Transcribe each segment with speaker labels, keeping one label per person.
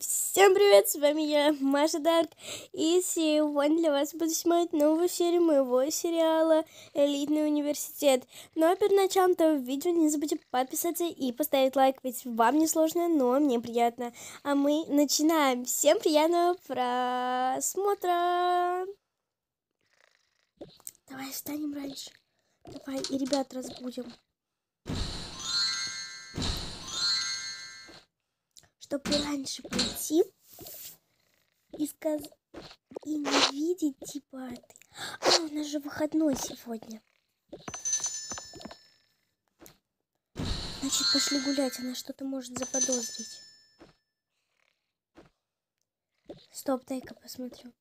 Speaker 1: Всем привет, с вами я, Маша Дарк, и сегодня для вас буду снимать новую серию моего сериала «Элитный университет». Но перед началом этого видео не забудьте подписаться и поставить лайк, ведь вам не сложно, но мне приятно. А мы начинаем. Всем приятного просмотра! Давай встанем раньше. Давай, и ребят разбудим. Чтобы раньше прийти и сказать и не видеть типа ты. А, у нас же выходной сегодня. Значит, пошли гулять, она что-то может заподозрить. Стоп, дай-ка посмотрю.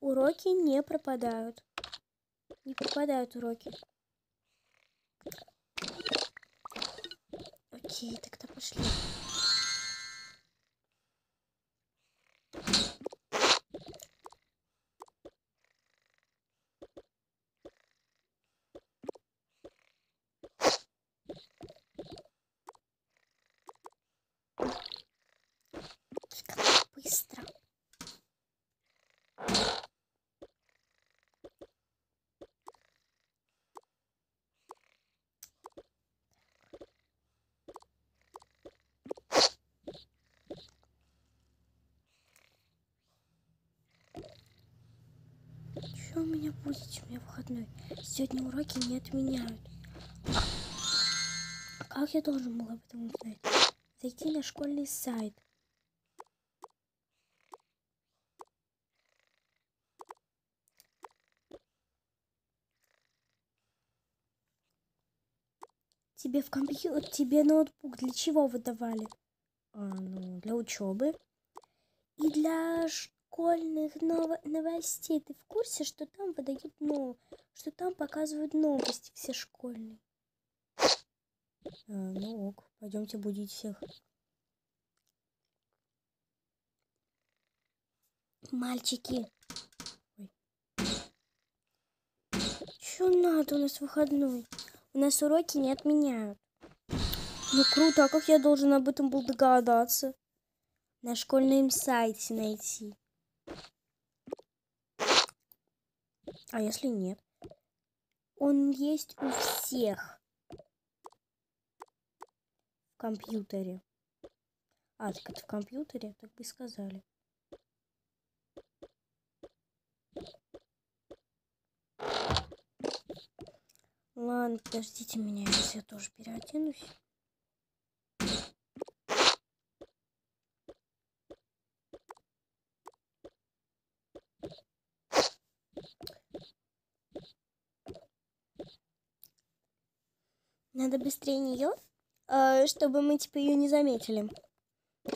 Speaker 1: Уроки не пропадают. Не пропадают уроки. Окей, тогда пошли. Быстро. Что у меня будет? У меня выходной. Сегодня уроки не отменяют. А как я должен был об этом узнать? Зайти на школьный сайт. Тебе в компьютер, тебе ноутбук для чего выдавали? А, ну, для учебы. И для школьных нов... новостей. Ты в курсе, что там выдают, ну, что там показывают новости все школьные? А, ну ок, пойдемте будить всех. Мальчики. Ой. Чё надо? У нас выходной. У нас уроки не отменяют. Ну круто, а как я должен об этом был догадаться? На школьном сайте найти. А если нет? Он есть у всех. В компьютере. А, так это в компьютере? Так бы сказали. Ладно, подождите меня, сейчас я тоже переоденусь. Надо быстрее нее, чтобы мы типа ее не заметили.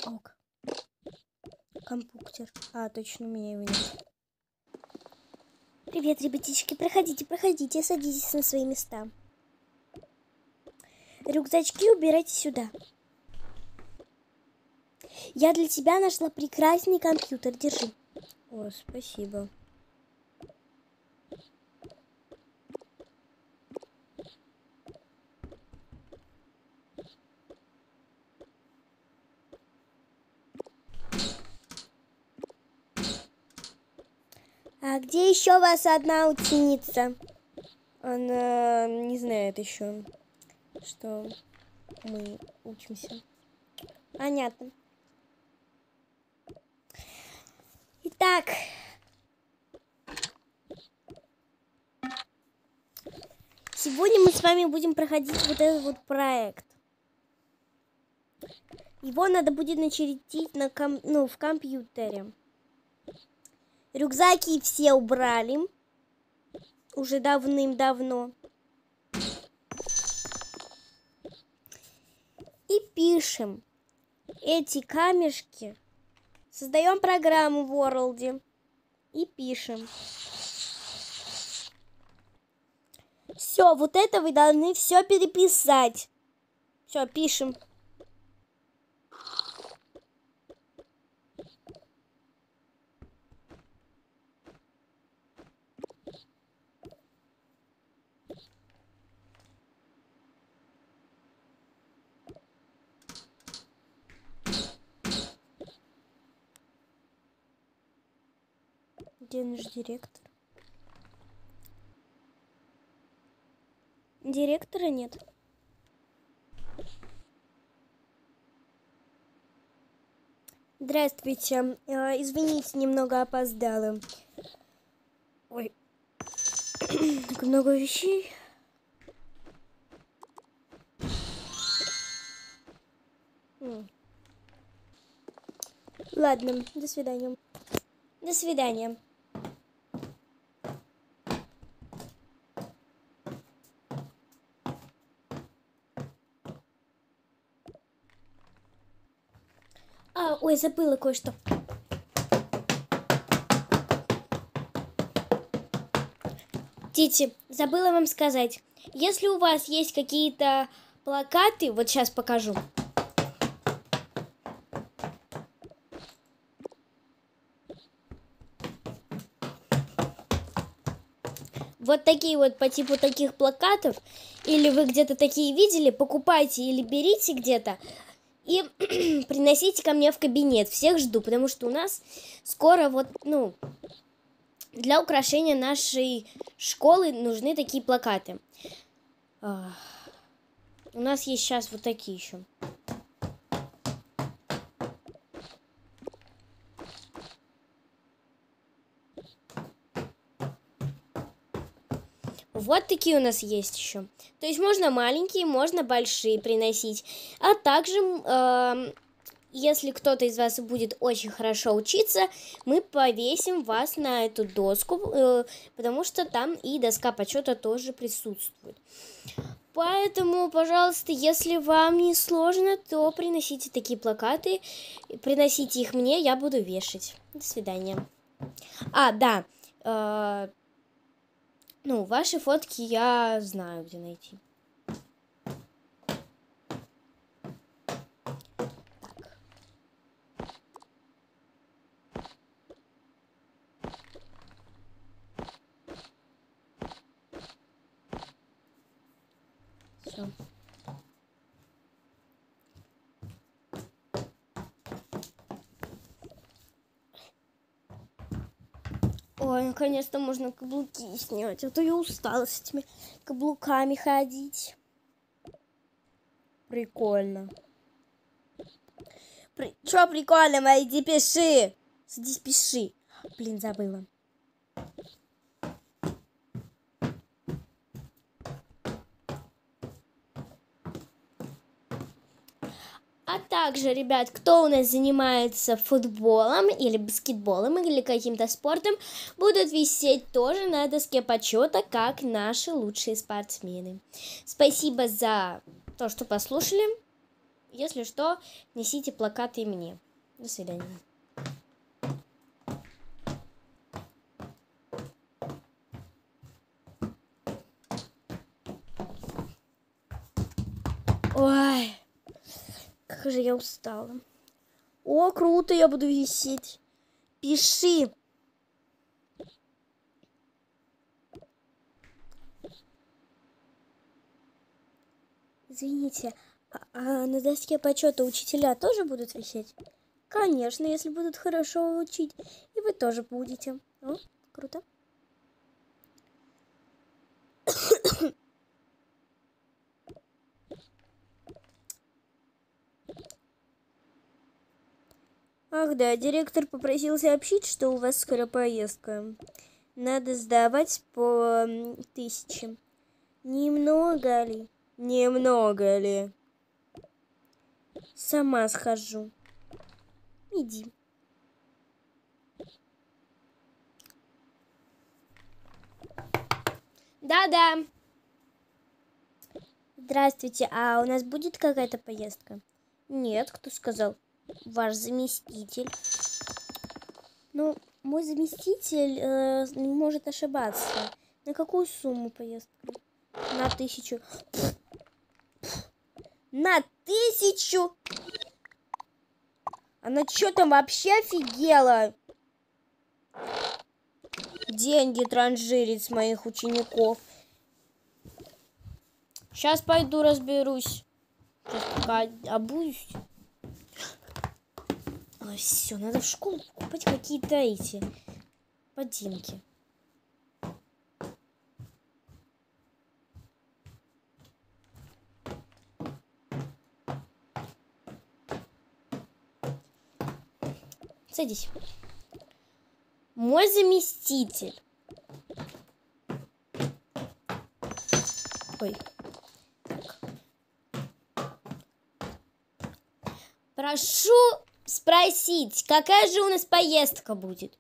Speaker 1: Ок. Компьютер. А, точно, у меня его нет. Привет, ребятишки. Проходите, проходите, садитесь на свои места. Рюкзачки убирайте сюда. Я для тебя нашла прекрасный компьютер. Держи. О, спасибо. А где еще у вас одна ученица? Она не знает еще, что мы учимся. Понятно. Итак. Сегодня мы с вами будем проходить вот этот вот проект. Его надо будет начертить на ком ну, в компьютере. Рюкзаки все убрали. Уже давным-давно. И пишем эти камешки. Создаем программу в World. И пишем. Все, вот это вы должны все переписать. Все, пишем. Где наш директор? Директора нет. Здравствуйте. Э, извините, немного опоздала. Ой. Так много вещей. Ладно, до свидания. До свидания. А, ой, забыла кое-что. Тити, забыла вам сказать. Если у вас есть какие-то плакаты, вот сейчас покажу. вот такие вот по типу таких плакатов, или вы где-то такие видели, покупайте или берите где-то и приносите ко мне в кабинет. Всех жду, потому что у нас скоро вот, ну, для украшения нашей школы нужны такие плакаты. У нас есть сейчас вот такие еще. Вот такие у нас есть еще. То есть можно маленькие, можно большие приносить. А также, э, если кто-то из вас будет очень хорошо учиться, мы повесим вас на эту доску, э, потому что там и доска почета тоже присутствует. Поэтому, пожалуйста, если вам не сложно, то приносите такие плакаты, приносите их мне, я буду вешать. До свидания. А, да, э, ну, ваши фотки я знаю, где найти. Все. Ой, наконец-то можно каблуки снять. А то я устала с этими каблуками ходить. Прикольно. При... Чё прикольно, мои, иди пиши. Садись, пиши. Блин, забыла. А также, ребят, кто у нас занимается футболом или баскетболом или каким-то спортом, будут висеть тоже на доске почета, как наши лучшие спортсмены. Спасибо за то, что послушали. Если что, несите плакаты мне. До свидания. Ой. Как же я устала. О, круто, я буду висеть. Пиши. Извините, а, а на доске почета учителя тоже будут висеть? Конечно, если будут хорошо учить. И вы тоже будете. О, круто. Ах да, директор попросил сообщить, что у вас скоро поездка. Надо сдавать по тысяче. Немного ли? Немного ли? Сама схожу. Иди. Да-да. Здравствуйте, а у нас будет какая-то поездка? Нет, кто сказал? Ваш заместитель. Ну, мой заместитель э, не может ошибаться. На какую сумму поездка? На тысячу. На тысячу? Она что там вообще офигела? Деньги транжирит с моих учеников. Сейчас пойду разберусь. Сейчас обуюсь. Все, надо в школу покупать какие-то эти Димке. Садись. Мой заместитель. Ой. Прошу спросить, какая же у нас поездка будет?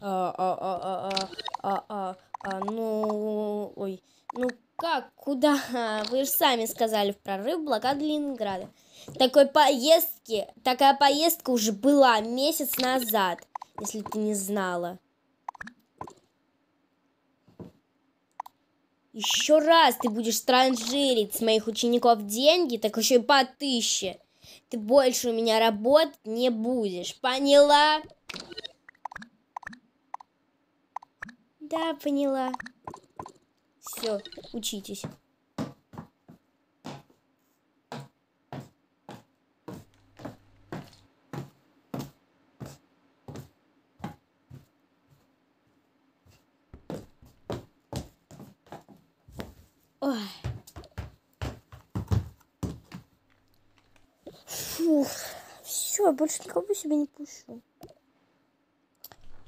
Speaker 1: А, а, а, а, а, а, а, а, ну, ой, ну как, куда? Вы же сами сказали в прорыв блокады Ленинграда. Такой поездки, такая поездка уже была месяц назад, если ты не знала. Еще раз ты будешь транжирить с моих учеников деньги, так еще и по тысяче. Ты больше у меня работать не будешь. Поняла? Да, поняла. Все, учитесь. Ой. Фух. Больше никого себе не пущу.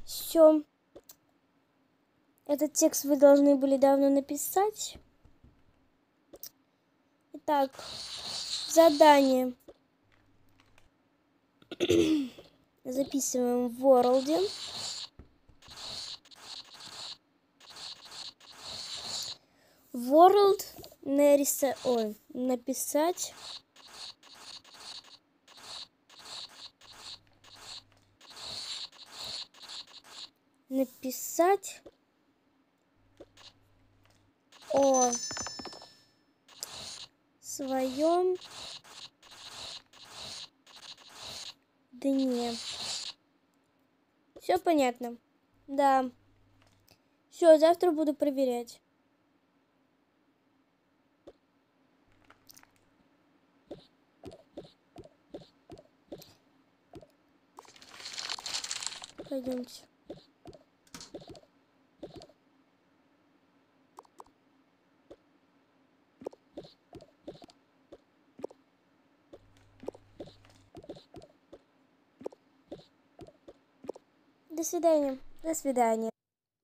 Speaker 1: Все. Этот текст вы должны были давно написать. Итак, задание. Записываем в World. World нариса... Ой, написать написать о своем дне. Все понятно? Да. Все, завтра буду проверять. Пойдемте. Свидания. До свидания.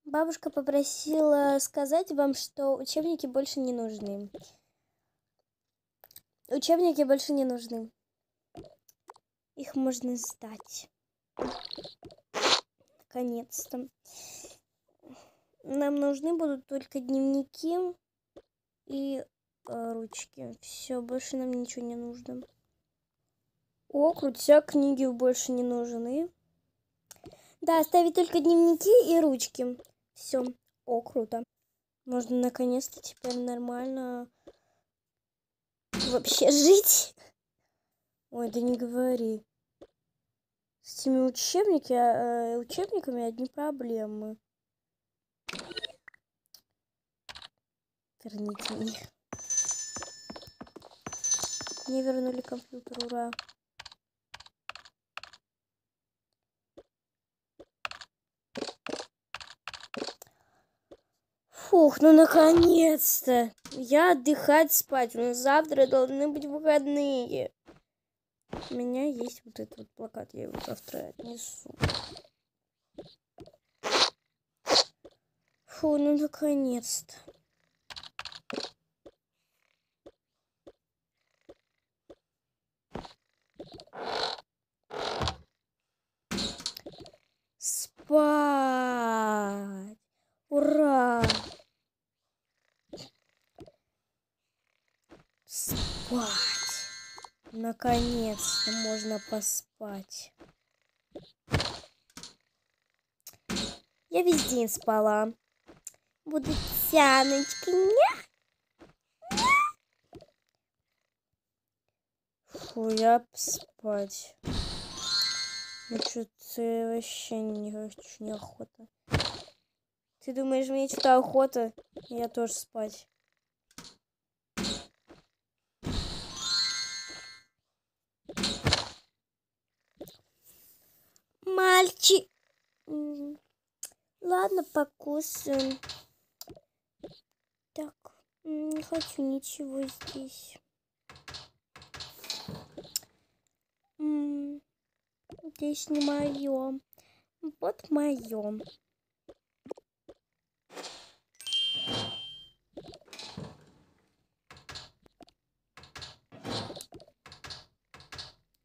Speaker 1: Бабушка попросила сказать вам, что учебники больше не нужны. Учебники больше не нужны. Их можно сдать. Наконец-то. Нам нужны будут только дневники и э, ручки. Все, больше нам ничего не нужно. О, крутя, книги больше не нужны. Да, оставить только дневники и ручки. Все. О, круто. Можно наконец-то теперь нормально вообще жить. Ой, да не говори. С этими учебники, э, учебниками одни проблемы. Верните мне. Мне вернули компьютер, ура. Фух, ну наконец-то. Я отдыхать спать. У нас завтра должны быть выходные. У меня есть вот этот вот плакат. Я его завтра отнесу. Фу, ну наконец-то. Спать. Ура! Спать. Наконец-то можно поспать. Я весь день спала. Буду тяночкой. Ня. Фу, я спать. Ну что-то вообще не хочу, неохота. Ты думаешь, мне что-то охота? Я тоже спать. Мальчик. ладно, покусаем. Так, не хочу ничего здесь. Здесь не мое. Вот мое.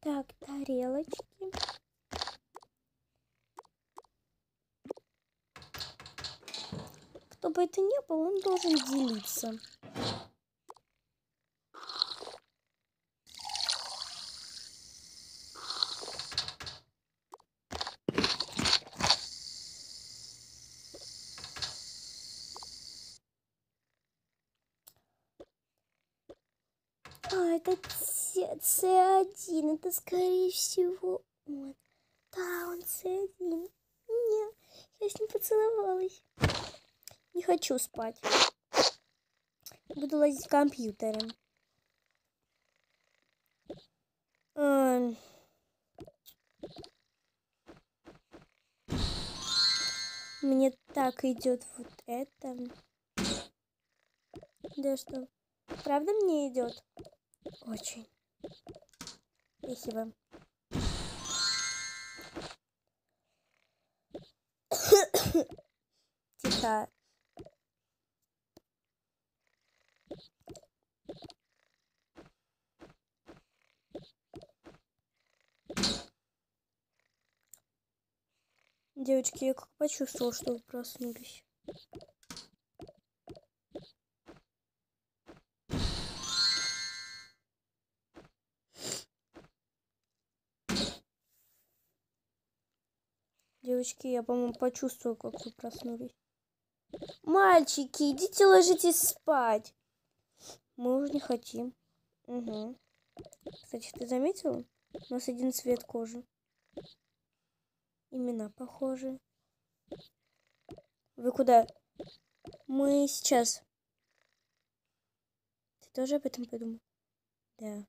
Speaker 1: Так, тарелочки. Кто бы это ни был, он должен делиться. А, это С1. Это, скорее всего, он. Да, он С1. Нет, я с ним поцеловалась. Не хочу спать. Буду лазить компьютером. Мне так идет вот это. Да что? Правда мне идет? Очень. Спасибо. Тихо. Девочки, я как почувствовал, что вы проснулись. Девочки, я, по-моему, почувствовал, как вы проснулись. Мальчики, идите ложитесь спать. Мы уже не хотим. Угу. Кстати, ты заметила? У нас один цвет кожи. Имена похожи. Вы куда? Мы сейчас. Ты тоже об этом подумал? Да.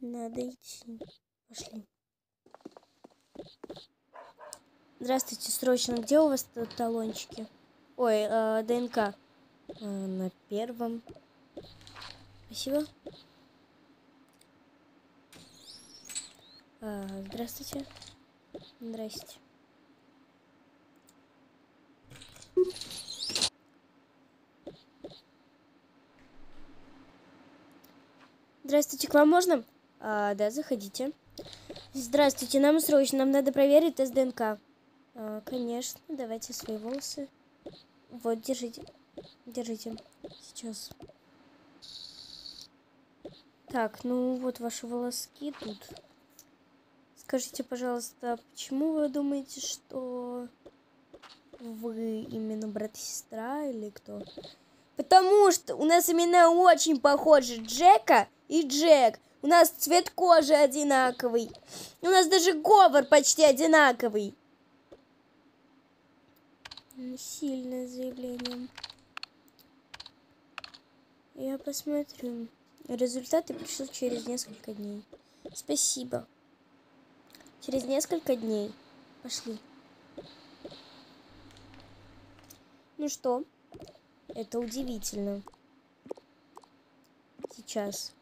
Speaker 1: Надо идти. Пошли. Здравствуйте, срочно. Где у вас талончики? Ой, э, ДНК. Э, на первом. Спасибо. Э, здравствуйте. Здрасте. Здравствуйте, к вам можно? А, да, заходите. Здравствуйте, нам срочно, нам надо проверить тест ДНК. А, конечно, давайте свои волосы. Вот, держите. Держите. Сейчас. Так, ну вот ваши волоски тут. Скажите, пожалуйста, почему вы думаете, что вы именно брат и сестра или кто? Потому что у нас имена очень похожи. Джека и Джек. У нас цвет кожи одинаковый. У нас даже говор почти одинаковый. Сильное заявление. Я посмотрю. Результаты пришлют через несколько дней. Спасибо. Через несколько дней. Пошли. Ну что? Это удивительно. Сейчас.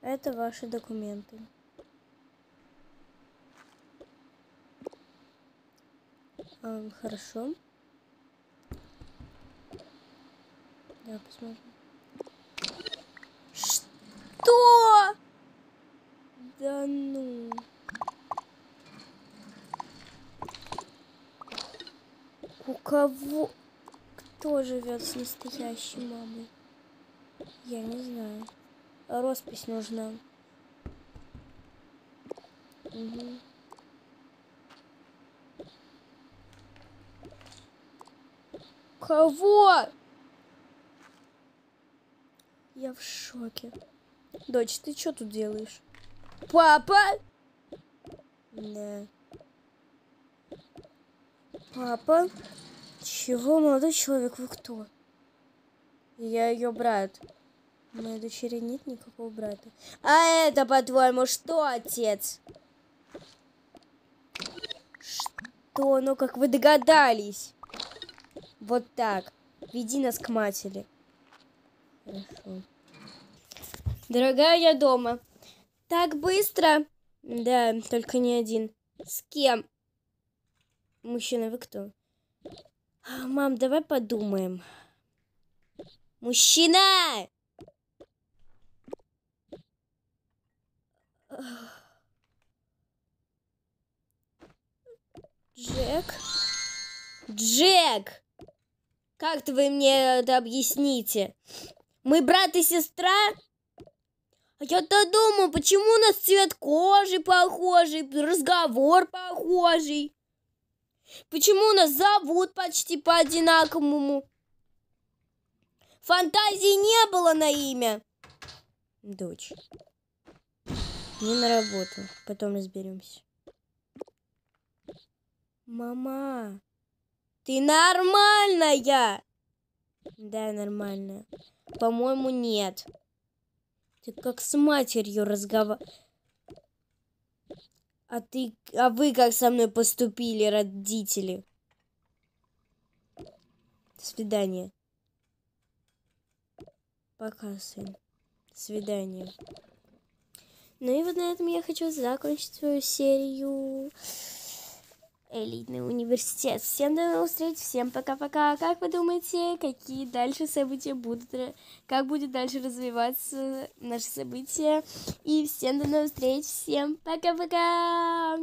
Speaker 1: Это ваши документы. А, хорошо. Да, посмотрим. Что? Да ну. У кого? Кто живет с настоящей мамой? Я не знаю роспись нужна. Угу. Кого? Я в шоке. Дочь, ты что тут делаешь? Папа? Да. Папа? Чего, молодой человек, вы кто? Я ее брат. У моей дочери нет никакого брата. А это, по-твоему, что, отец? Что? Ну, как вы догадались? Вот так. Веди нас к матери. Хорошо. Дорогая, я дома. Так быстро? Да, только не один. С кем? Мужчина, вы кто? Мам, давай подумаем. Мужчина! Джек? Джек! Как-то вы мне это объясните? Мы брат и сестра? А я-то думаю, почему у нас цвет кожи похожий, разговор похожий? Почему нас зовут почти по одинаковому? Фантазии не было на имя. Дочь. Не на работу. Потом разберемся. Мама, ты нормальная? Да, нормальная. По-моему, нет. Ты как с матерью разговариваешь. А ты, а вы как со мной поступили, родители? До свидания. Пока, сын. До свидания. Ну и вот на этом я хочу закончить свою серию элитный университет. Всем до новых встреч, всем пока-пока. Как вы думаете, какие дальше события будут, как будет дальше развиваться наши события? И всем до новых встреч, всем пока-пока.